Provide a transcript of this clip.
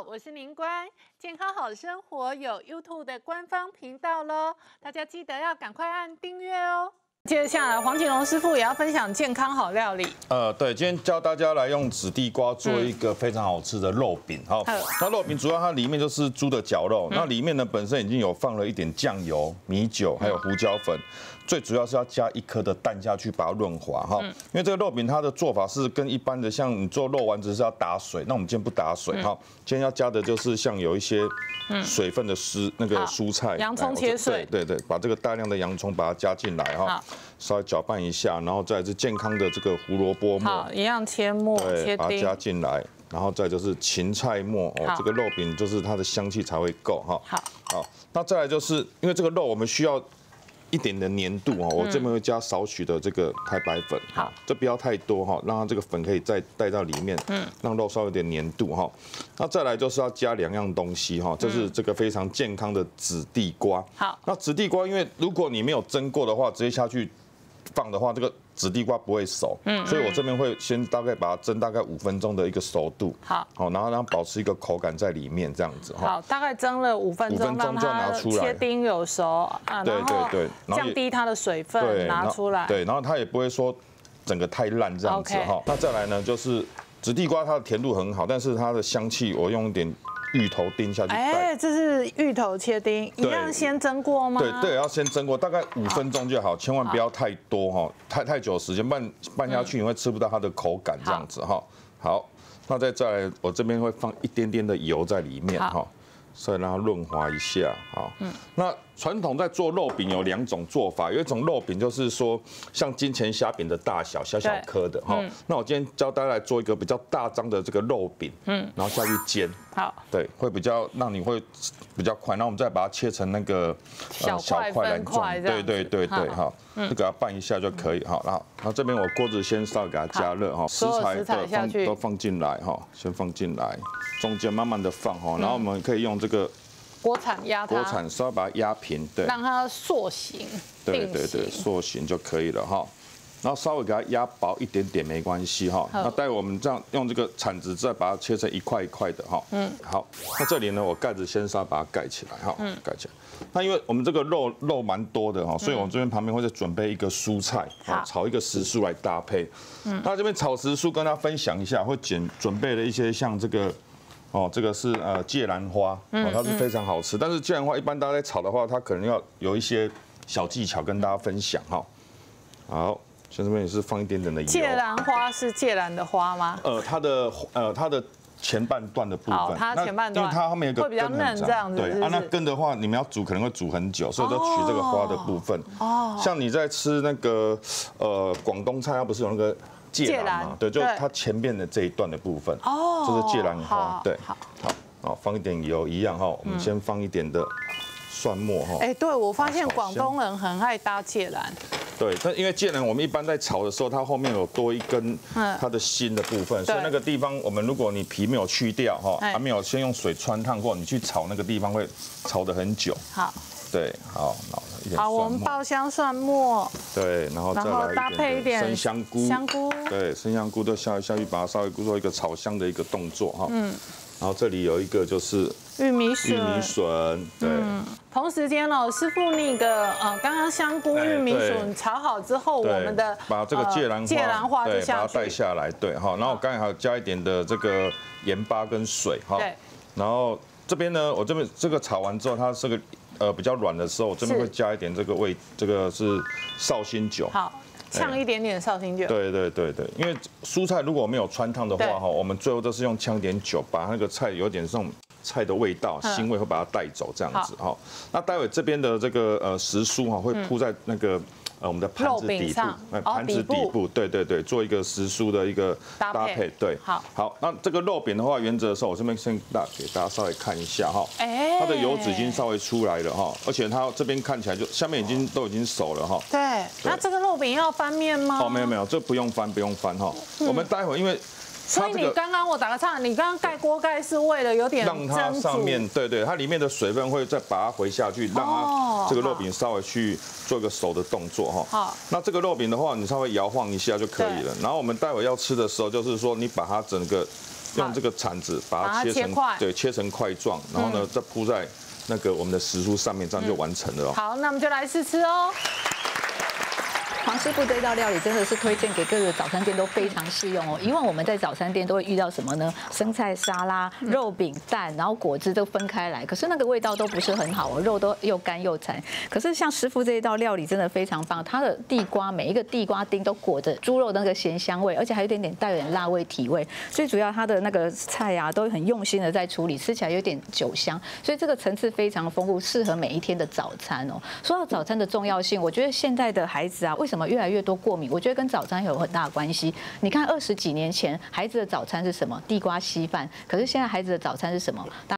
我是宁官，健康好生活有 YouTube 的官方频道喽，大家记得要赶快按订阅哦。接下来，黄景龙师傅也要分享健康好料理。呃，对，今天教大家来用紫地瓜做一个非常好吃的肉饼。好，那肉饼主要它里面就是猪的绞肉，那里面呢本身已经有放了一点酱油、米酒，还有胡椒粉。最主要是要加一颗的蛋下去把它润滑哈，因为这个肉饼它的做法是跟一般的像你做肉丸子是要打水，那我们今天不打水哈，今天要加的就是像有一些水分的湿那个蔬菜，洋葱切碎，对对，把这个大量的洋葱把它加进来哈，稍微搅拌一下，然后再是健康的这个胡萝卜末，一样切末，对，把它加进来，然后再就是芹菜末哦，这个肉饼就是它的香气才会够哈。好，好，那再来就是因为这个肉我们需要。一点的粘度哦，我这边会加少许的这个太白粉，好，这不要太多哈，让它这个粉可以再带到里面，嗯，让肉稍微有点粘度哈。那再来就是要加两样东西哈，就是这个非常健康的紫地瓜，好，那紫地瓜因为如果你没有蒸过的话，直接下去。放的话，这个紫地瓜不会熟，嗯，所以我这边会先大概把它蒸大概五分钟的一个熟度，好，好，然后让它保持一个口感在里面，这样子哈。好，大概蒸了五分钟，五分钟就拿出来。切丁有熟啊，对对对，降低它的水分，拿出来，对，然后它也不会说整个太烂这样子哈。那再来呢，就是紫地瓜它的甜度很好，但是它的香气我用一点。芋头丁下去，哎，这是芋头切丁，一样先蒸过吗？对对，要先蒸过，大概五分钟就好，千万不要太多哈，太太久时间拌拌下去，你会吃不到它的口感这样子哈。好，那再再来，我这边会放一点点的油在里面哈。再让它润滑一下，好。嗯。那传统在做肉饼有两种做法，有一种肉饼就是说像金钱虾饼的大小，小小颗的哈。那我今天教大家来做一个比较大张的这个肉饼，嗯，然后下去煎。好。对，会比较让你会比较快。那我们再把它切成那个小块来状，对对对对，哈。就给它拌一下就可以，好。然后，然后这边我锅子先稍微给它加热哈，食材都放都放进来哈，先放进来。中间慢慢的放哈，然后我们可以用这个锅铲压它，锅铲稍微把它压平，对，让它塑形，对对对，塑形就可以了哈。然后稍微给它压薄一点点没关系哈。那待会我们这样用这个铲子再把它切成一块一块的哈。嗯，好。那这里呢，我盖子先稍微把它盖起来哈，嗯盖起来。那因为我们这个肉肉蛮多的哈，所以我们这边旁边会再准备一个蔬菜，炒一个时蔬来搭配。嗯，那这边炒时蔬跟大家分享一下，会准准备了一些像这个。哦，这个是呃芥兰花，哦，它是非常好吃。但是芥兰花一般大家在炒的话，它可能要有一些小技巧跟大家分享哈。好，像这边也是放一点点的油。芥兰花是芥兰的花吗？呃，它的呃它的前半段的部分，它前半段，因为它后面有个会比较嫩这样子。对啊，那根的话，你们要煮可能会煮很久，所以都取这个花的部分。哦。像你在吃那个呃广东菜，它不是有那个。芥兰嘛，对，就它前面的这一段的部分，哦，这是芥兰花，对，好，好，放一点油一样哈，我们先放一点的蒜末哈。哎，对我发现广东人很爱搭芥兰，对，但因为芥兰我们一般在炒的时候，它后面有多一根它的心的部分，所以那个地方我们如果你皮没有去掉哈，还没有先用水穿烫过，你去炒那个地方会炒得很久。好，对，好，好，我们爆香蒜末，对，然后再来搭配一点生香菇，香菇，对，生香菇都下下去，把它稍微做一个炒香的一个动作哈。嗯，然后这里有一个就是玉米笋，玉米笋，对。同时间哦，师傅那个呃，刚刚香菇、玉米笋炒好之后，我们的把这个芥兰芥兰花对，把它带下来，对哈。然后我刚才还有加一点的这个盐巴跟水哈。对。然后这边呢，我这边这个炒完之后，它这个。呃，比较软的时候，我这边会加一点这个味，这个是绍兴酒。好，呛一点点绍兴酒。对对对对，因为蔬菜如果没有穿烫的话，哈，我们最后都是用呛点酒，把那个菜有点这种菜的味道、腥味会把它带走，这样子哈。那待会这边的这个呃时蔬哈，会铺在那个。呃，我们的盘子底部，那，盘子底部，对对对，做一个时蔬的一个搭配，对，好，好，那这个肉饼的话，原则上我这边先大给大家稍微看一下哈，哎，它的油脂已经稍微出来了哈，而且它这边看起来就下面已经都已经熟了哈，对，那这个肉饼要翻面吗？哦，没有没有，这不用翻，不用翻哈，我们待会因为。所以你刚刚我打个岔，你刚刚盖锅盖是为了有点让它上面对对，它里面的水分会再把它回下去，让它这个肉饼稍微去做一个熟的动作哈。好，那这个肉饼的话，你稍微摇晃一下就可以了。然后我们待会要吃的时候，就是说你把它整个用这个铲子把它切成对切成块状，然后呢再铺在那个我们的食蔬上面，这样就完成了哦。好，那我们就来试吃哦。黄师傅这道料理真的是推荐给各个早餐店都非常适用哦。以往我们在早餐店都会遇到什么呢？生菜沙拉、肉饼、蛋，然后果汁都分开来，可是那个味道都不是很好哦，肉都又干又柴。可是像师傅这一道料理真的非常棒，它的地瓜每一个地瓜丁都裹着猪肉的那个咸香味，而且还有点点带有点辣味体味。最主要它的那个菜啊都很用心的在处理，吃起来有点酒香，所以这个层次非常丰富，适合每一天的早餐哦。说到早餐的重要性，我觉得现在的孩子啊，为什么越来越多过敏？我觉得跟早餐有很大的关系。你看二十几年前孩子的早餐是什么？地瓜稀饭。可是现在孩子的早餐是什么？